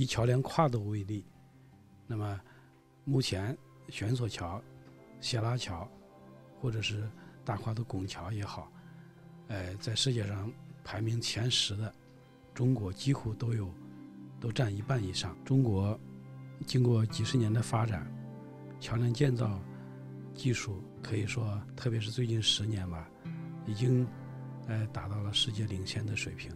以桥梁跨度为例那么目前悬索桥斜拉桥或者是大跨度拱桥也好呃在世界上排名前十的中国几乎都有都占一半以上。中国经过几十年的发展桥梁建造技术可以说特别是最近十年吧已经呃达到了世界领先的水平